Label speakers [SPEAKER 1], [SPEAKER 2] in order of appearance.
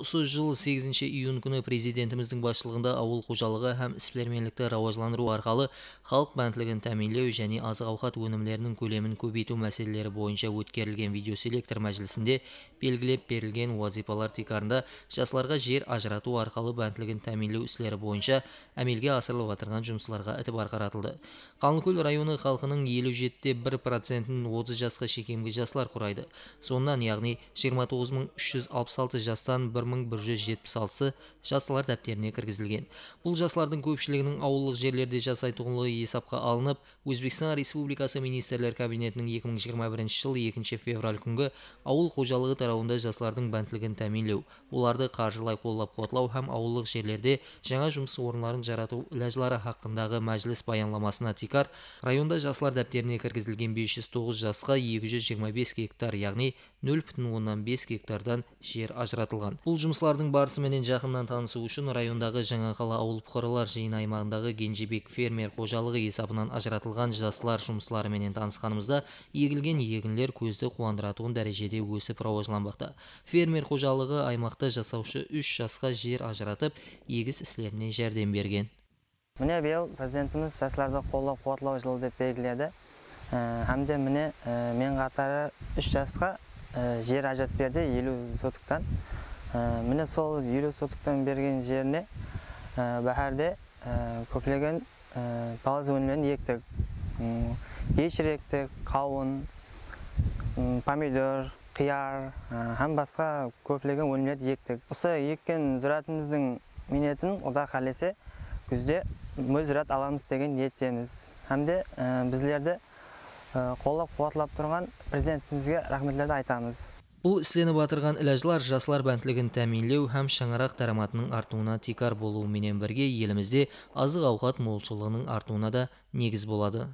[SPEAKER 1] осы жыл 8 июнь күні президентіміздің басшылығында ауыл қожалығы һәм іспәрменлікті рауажландыру арқалы халық мәнтлігін тәминлеу және азық ауқат өнімлерінің көлемін көбейту мәселелері бойынша өткерілген видеоселектор мәжілісінде белгілеп берілген уазипалар тикарында жастарға жер ажырату арқалы бәнтлігін тәминлеу істері бойынша әмелге асырылып жатырған жұмыстарға ітібар қаратылды. Қалынкөл районы халқының елу жетіде бір процентін отыз жасқа шекемгі жастар құрайды. Соңынан яғни жиырма тоғыз мың үш жүз алпыс алты жастан бір мың бір жүз жетпіс алтысы жастар дәптеріне кіргізілген. Бұл жастардың көпшілігінің ауылдық жерлерде жасайтұғылығы есапқа алынып өзбекстан республикасы министрлер кабинетінің 2021 жыл 2 февраль күнгі ауыл қожалығы тарауында жастардың бәнтілігін тәминлеу оларды қаржылай қолдап қуатлау һәм ауылдық жерлерде жаңа жұмыс орынларын жарату ләжлары хақындағы мәжіліс баянламасына тикар районда жастар дәптеріне кіргізілген 509 жасқа 225 гектар яғни 0,5 гектардан жер ажыратылған. Бұл жұмыстардың барысыменен жақыннан танысу үшін райондағы жаңақала ауыл бұқаралар жиын аймағындағы кенжебек фермер қожалығы есабынан ажыратылған жастар жұмысларыменен танысқанымызда егілген егінлер көзді қуандыратуын дәрежеде өсіп рауажланбақта фермер қожалығы аймақта жасаушы үш жасқа жер ажыратып егіс істеріне жәрдем берген.
[SPEAKER 2] Міне биыл президентіміз жастарды қуатлау жылы деп белгіледі. Һәм де міне мен қатары үш жасқа жер ажыратып берді елу сотықтан міне сол елу берген жеріне бәһәрде көптеген палыз өнімдерін ектік ешір ектік қауын помидор қияр һәм басқа көптеген өнімдерді ектік осы еккен зұратымыздың минетін құда қалесе күзде мөл зұрат аламыз деген ниеттеміз. Һәм де біздерді қолдап қуатлап тұрған президентімізге рахметтерді айтамыз.
[SPEAKER 1] Бұл ісленіп батырған іләжлар жасылар бәнтлігін тәминлеу һәм шаңырақ дараматының артуына тикар болуыменен бірге елімізде азық ауқат молшылығының артуына да негіз болады.